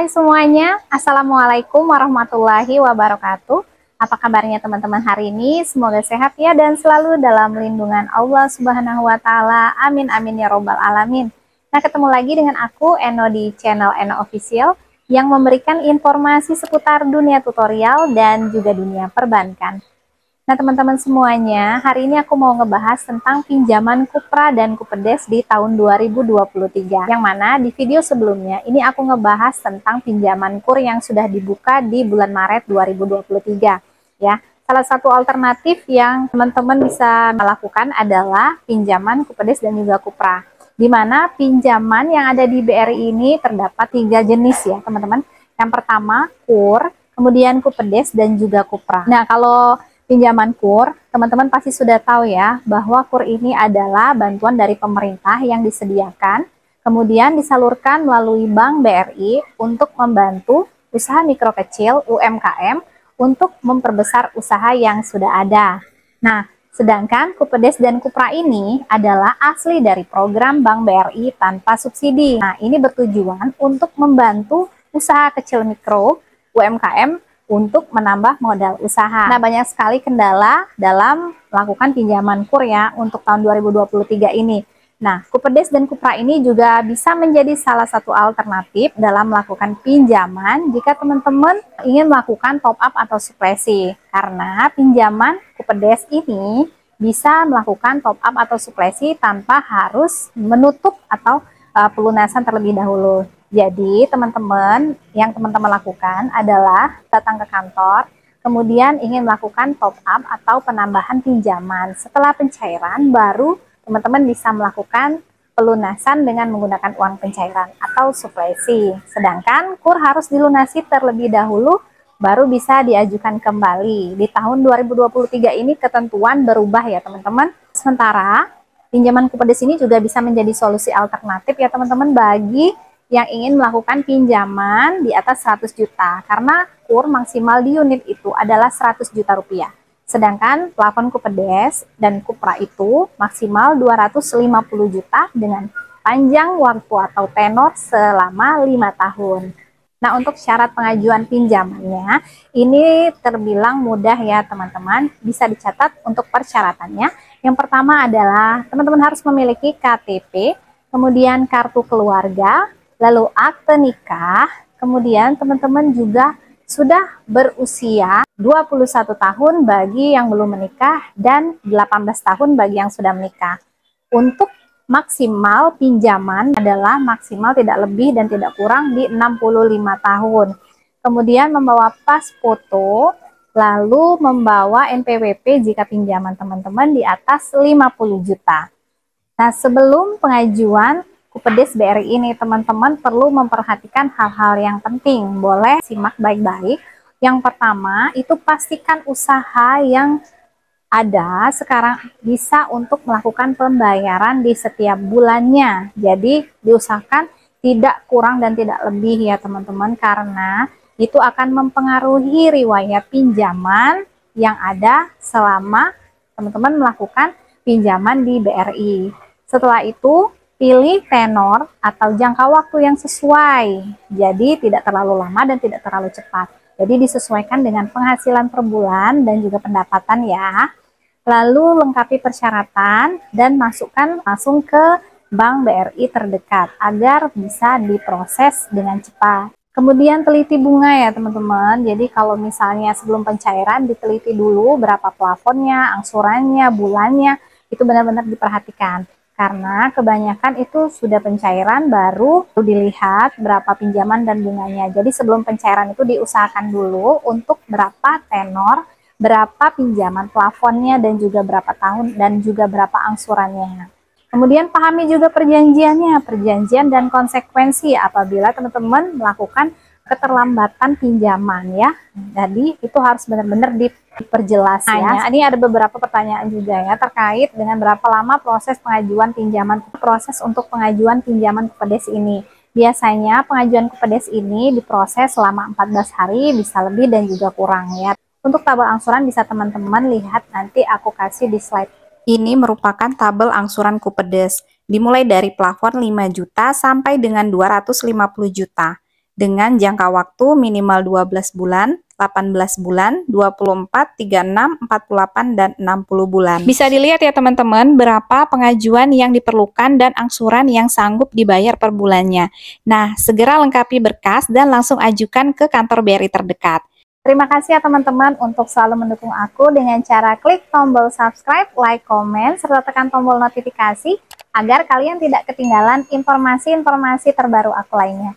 Hai semuanya, Assalamualaikum warahmatullahi wabarakatuh. Apa kabarnya teman-teman hari ini? Semoga sehat ya dan selalu dalam lindungan Allah Subhanahu wa taala. Amin amin ya robbal alamin. Nah, ketemu lagi dengan aku Eno di channel Eno Official yang memberikan informasi seputar dunia tutorial dan juga dunia perbankan. Nah teman-teman semuanya, hari ini aku mau ngebahas tentang pinjaman Kupra dan Kupedes di tahun 2023. Yang mana di video sebelumnya ini aku ngebahas tentang pinjaman KUR yang sudah dibuka di bulan Maret 2023. Ya, salah satu alternatif yang teman-teman bisa melakukan adalah pinjaman Kupedes dan juga Kupra. Di mana pinjaman yang ada di BRI ini terdapat tiga jenis ya teman-teman. Yang pertama KUR, kemudian Kupedes dan juga Kupra. Nah kalau pinjaman KUR, teman-teman pasti sudah tahu ya bahwa KUR ini adalah bantuan dari pemerintah yang disediakan, kemudian disalurkan melalui Bank BRI untuk membantu usaha mikro kecil UMKM untuk memperbesar usaha yang sudah ada. Nah, sedangkan Kupedes dan Kupra ini adalah asli dari program Bank BRI tanpa subsidi. Nah, ini bertujuan untuk membantu usaha kecil mikro UMKM untuk menambah modal usaha. Nah, banyak sekali kendala dalam melakukan pinjaman KUR ya untuk tahun 2023 ini. Nah, Kupedes dan Kupra ini juga bisa menjadi salah satu alternatif dalam melakukan pinjaman jika teman-teman ingin melakukan top up atau suplesi. Karena pinjaman Kupedes ini bisa melakukan top up atau suplesi tanpa harus menutup atau uh, pelunasan terlebih dahulu. Jadi teman-teman yang teman-teman lakukan adalah datang ke kantor, kemudian ingin melakukan top up atau penambahan pinjaman. Setelah pencairan baru teman-teman bisa melakukan pelunasan dengan menggunakan uang pencairan atau suplesi. Sedangkan KUR harus dilunasi terlebih dahulu baru bisa diajukan kembali. Di tahun 2023 ini ketentuan berubah ya teman-teman. Sementara pinjaman Kupedes ini juga bisa menjadi solusi alternatif ya teman-teman bagi yang ingin melakukan pinjaman di atas 100 juta karena kur maksimal di unit itu adalah 100 juta rupiah. Sedangkan plafon Kupedes dan Kupra itu maksimal 250 juta dengan panjang waktu atau tenor selama 5 tahun. Nah, untuk syarat pengajuan pinjamannya, ini terbilang mudah ya teman-teman. Bisa dicatat untuk persyaratannya. Yang pertama adalah teman-teman harus memiliki KTP, kemudian kartu keluarga, lalu akte nikah, kemudian teman-teman juga sudah berusia 21 tahun bagi yang belum menikah dan 18 tahun bagi yang sudah menikah. Untuk maksimal pinjaman adalah maksimal tidak lebih dan tidak kurang di 65 tahun. Kemudian membawa pas foto, lalu membawa NPWP jika pinjaman teman-teman di atas 50 juta. Nah, sebelum pengajuan Kupedes BRI ini teman-teman perlu memperhatikan hal-hal yang penting. Boleh simak baik-baik. Yang pertama itu pastikan usaha yang ada sekarang bisa untuk melakukan pembayaran di setiap bulannya. Jadi diusahakan tidak kurang dan tidak lebih ya teman-teman karena itu akan mempengaruhi riwayat pinjaman yang ada selama teman-teman melakukan pinjaman di BRI. Setelah itu Pilih tenor atau jangka waktu yang sesuai, jadi tidak terlalu lama dan tidak terlalu cepat. Jadi disesuaikan dengan penghasilan per bulan dan juga pendapatan ya. Lalu lengkapi persyaratan dan masukkan langsung ke Bank BRI terdekat agar bisa diproses dengan cepat. Kemudian teliti bunga ya teman-teman. Jadi kalau misalnya sebelum pencairan diteliti dulu berapa plafonnya, angsurannya, bulannya, itu benar-benar diperhatikan karena kebanyakan itu sudah pencairan baru dilihat berapa pinjaman dan bunganya. Jadi sebelum pencairan itu diusahakan dulu untuk berapa tenor, berapa pinjaman plafonnya dan juga berapa tahun dan juga berapa angsurannya. Kemudian pahami juga perjanjiannya, perjanjian dan konsekuensi apabila teman-teman melakukan keterlambatan pinjaman ya. Jadi itu harus benar-benar diperjelas ya. Ini ada beberapa pertanyaan juga ya terkait dengan berapa lama proses pengajuan pinjaman proses untuk pengajuan pinjaman kepedes ini. Biasanya pengajuan kepedes ini diproses selama 14 hari bisa lebih dan juga kurang ya. Untuk tabel angsuran bisa teman-teman lihat nanti aku kasih di slide. Ini merupakan tabel angsuran kupedes dimulai dari plafon 5 juta sampai dengan 250 juta. Dengan jangka waktu minimal 12 bulan, 18 bulan, 24, 36, 48, dan 60 bulan. Bisa dilihat ya teman-teman berapa pengajuan yang diperlukan dan angsuran yang sanggup dibayar per bulannya. Nah, segera lengkapi berkas dan langsung ajukan ke kantor BRI terdekat. Terima kasih ya teman-teman untuk selalu mendukung aku dengan cara klik tombol subscribe, like, komen, serta tekan tombol notifikasi agar kalian tidak ketinggalan informasi-informasi terbaru aku lainnya.